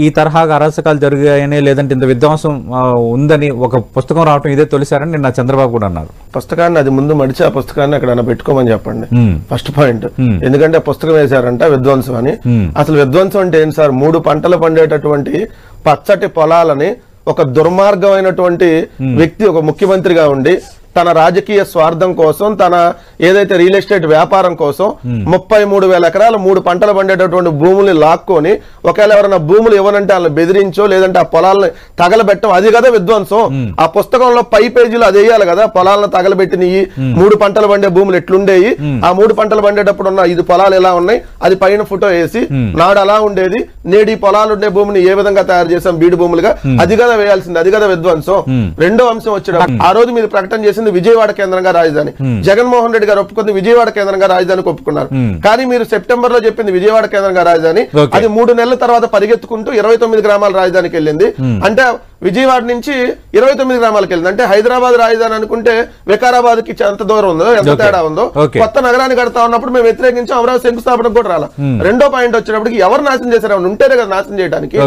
ఈ తరహాగా అరాచకాలు జరిగాయని లేదంటే ఇంత విధ్వంసం ఉందని ఒక పుస్తకం రావటం ఇదే తొలిసారని నిన్న చంద్రబాబు కూడా అన్నారు పుస్తకాన్ని అది ముందు మడిచి ఆ పుస్తకాన్ని అక్కడ పెట్టుకోమని చెప్పండి. First point. ఎందుకంటే పుస్తకం వేశారంట విధ్వంసం అని. అసలు విధ్వంసం అంటే ఏంటి సార్ మూడు పంటలు పండేటటువంటి పచ్చటి పొలాలని ఒక దుర్మార్గమైనటువంటి వ్యక్తి ఒక ముఖ్యమంత్రిగా ఉండి తన రాజకీయ స్వార్థం కోసం తన ఏదైతే రియల్ ఎస్టేట్ వ్యాపారం కోసం ముప్పై మూడు వేల ఎకరాలు మూడు పంటలు పండేటటువంటి భూముల్ని లాక్కొని ఒకవేళ ఎవరైనా భూములు ఇవ్వనంటే వాళ్ళని బెదిరించో లేదంటే ఆ పొలాలని తగలబెట్టం అది కదా విధ్వంసం. ఆ పుస్తకంలో పై పేజీలో అది వేయాలి కదా పొలాలను తగలబెట్టినవి మూడు పంటలు పండే భూములు ఎట్లుండేవి ఆ మూడు పంటలు పండేటప్పుడు ఉన్న ఇది పొలాలు ఎలా ఉన్నాయి? అది పైన ఫోటో వేసి నాడు అలా ఉండేది. నేడు ఈ పొలాలు ఉండే భూమిని ఏ విధంగా తయారు చేసాం బీడు భూములుగా. అది కదా వేయాల్సింది అది కదా విధ్వంసం. రెండో అంశం వచ్చేటప్పుడు ఆ రోజు మీరు ప్రకటన చేసింది విజయవాడ కేంద్రంగా రాజధాని. జగన్మోహన్ రెడ్డి గారు ఒప్పుకుంది విజయవాడ కేంద్రంగా రాజధానికి ఒప్పుకున్నారు. కానీ మీరు సెప్టెంబర్లో చెప్పింది విజయవాడ కేంద్రంగా రాజధాని. అది మూడు నెలల తర్వాత పరిగెత్తుకుంటూ ఇరవై తొమ్మిది గ్రామాల రాజధానికి వెళ్ళింది. అంటే విజయవాడ నుంచి ఇరవై తొమ్మిది గ్రామాలకు వెళ్ళింది. అంటే హైదరాబాద్ రాజధాని అనుకుంటే వికారాబాద్కి ఎంత దూరం ఉందో ఎంత. తేడా ఉందో. కొత్త నగరాన్ని కడతా ఉన్నప్పుడు మేము వ్యతిరేకించి అమరావతి శంకుస్థాపనకు కూడా రాలా. రెండో పాయింట్ వచ్చేటప్పటికి ఎవరు నాశనం చేశారు? ఉంటేనే కదా నాశనం చేయడానికి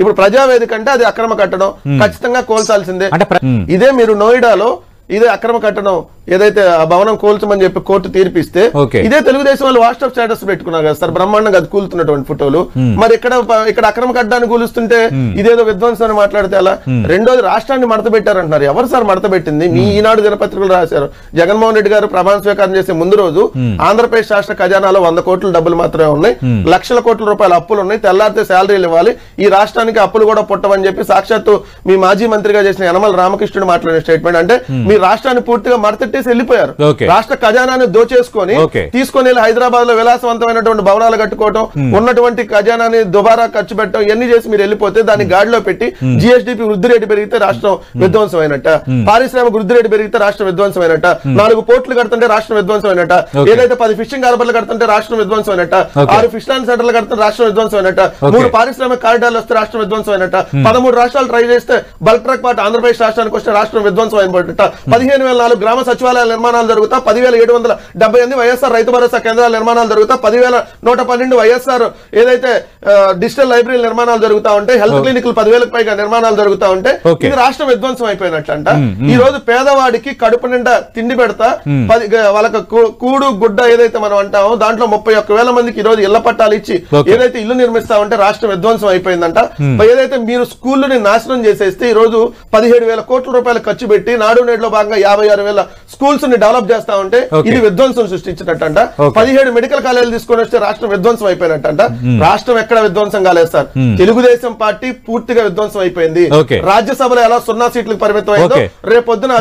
ఇప్పుడు ప్రజావేదిక అంటే అది అక్రమ కట్టడం ఖచ్చితంగా కోల్చాల్సిందే. ఇదే మీరు నోయిడాలో ఇదే అక్రమ కట్టడం ఏదైతే ఆ భవనం కూల్చమని చెప్పి కోర్టు తీర్పిస్తే. ఇదే తెలుగుదేశం వాళ్ళు వాట్సాప్ స్టేటస్ పెట్టుకున్నారు కదా సార్ బ్రహ్మాండంగా అది కూలుతున్నటువంటి ఫోటోలు. మరి ఇక్కడ ఇక్కడ అక్రమ కట్టడాన్ని కూలుస్తుంటే ఇదేదో విధ్వంసం అని మాట్లాడితే అలా రెండోది రాష్ట్రాన్ని మడత పెట్టారంటున్నారు. ఎవరు సార్ మడత పెట్టింది? మీ ఈనాడు దినపత్రికలు రాశారు. జగన్మోహన్ రెడ్డి గారు ప్రమాణ స్వీకారం చేసే ముందు రోజు ఆంధ్రప్రదేశ్ రాష్ట్ర ఖజానాలో వంద కోట్ల డబ్బులు మాత్రమే ఉన్నాయి. లక్షల కోట్ల రూపాయల అప్పులు ఉన్నాయి. తెల్లారితే శాలరీలు ఇవ్వాలి. ఈ రాష్ట్రానికి అప్పులు కూడా పుట్టవని చెప్పి సాక్షాత్తు మీ మాజీ మంత్రిగా చేసిన యనమల రామకృష్ణుడు మాట్లాడిన స్టేట్మెంట్. అంటే మీ రాష్ట్రాన్ని పూర్తిగా మడతెట్టేసి వెళ్ళిపోయారు. రాష్ట్ర ఖజానాన్ని దోచేసుకొని. తీసుకొని వెళ్ళి హైదరాబాద్లో విలాసవంతమైనటువంటి భవనాలు కట్టుకోవటం ఉన్నటువంటి ఖజానాన్ని దుబారా ఖర్చు పెట్టడం ఇవన్నీ చేసి మీరు వెళ్ళిపోతే దాన్ని గాడిలో పెట్టి జిఎస్డిపి వృద్ధి రేటు పెరిగితే రాష్ట్రం విధ్వంసం అయినట్ట పారిశ్రామిక వృద్ధి రేటు పెరిగితే రాష్ట్రం విధ్వంసం అయినట్ట నాలుగు పోర్టులు కడుతుంటే రాష్ట్రం విధ్వంసం అయినట్ట. ఏదైతే పది ఫిషింగ్ హార్బర్లు కడుతుంటే రాష్ట్రం విధ్వంసం అయినట్ట. ఆరు ఫిష్ ల్యాండ్ సెంటర్లు కడుతుంటే రాష్ట్రం విధ్వంసం అయినట్ట మూడు పారిశ్రామిక కారిడార్లు వస్తే రాష్ట్రం విధ్వంసం అయినట్ట పదమూడు రాష్ట్రాలు ట్రై చేస్తే బల్క్ ట్రక్ పాటు ఆంధ్రప్రదేశ్ రాష్ట్రానికి వస్తే రాష్ట్రం విధ్వంసం అయినట్ట పదిహేను వేల నాలుగు గ్రామ సచివాలయాల నిర్మాణాలు జరుగుతా పదివేల ఏడు వందల డెబ్బై ఎనిమిది వైఎస్ఆర్ రైతు భరోసా కేంద్రాల నిర్మాణాలు జరుగుతా పదివేల నూట పన్నెండు వైఎస్ఆర్ ఏదైతే డిజిటల్ లైబ్రరీ నిర్మాణాలు జరుగుతా ఉంటాయి హెల్త్ క్లినిక్లు పదివేలకు పైగా నిర్మాణాలు జరుగుతా ఉంటే Okay. ఇది రాష్ట్రం విధ్వంసం అయిపోయినట్లంట ఈ రోజు పేదవాడికి కడుపు నిండా తిండి పెడతా పది వాళ్ళకి కూడు గుడ్డ ఏదైతే మనం అంటామో దాంట్లో ముప్పై ఒక్క వేల మందికి ఈ రోజు ఇళ్ళ పట్టాలు ఇచ్చి. ఏదైతే ఇల్లు నిర్మిస్తా ఉంటే రాష్ట్రం విధ్వంసం అయిపోయిందంట. ఏదైతే మీరు స్కూళ్ళని నాశనం చేసేస్తే ఈ రోజు పదిహేడు వేల కోట్ల రూపాయలు ఖర్చు పెట్టి నాడు నేడులో భాగంగా యాభై ఆరు వేల స్కూల్స్ని డెవలప్ చేస్తా ఉంటే. ఇది విధ్వంసం సృష్టించినట్టంట. పదిహేడు మెడికల్ కాలేజీలు తీసుకొని వస్తే రాష్ట్రం విధ్వంసం అయిపోయినట్టంట రాష్ట్రం ఎక్కడ విధ్వంసం కాలేదు సార్ తెలుగుదేశం పార్టీ పూర్తిగా విధ్వంసం అయిపోయింది. రాజ్యసభలో ఎలా సున్నా సీట్లకు పరిమితం అయిందో. రేపొద్దున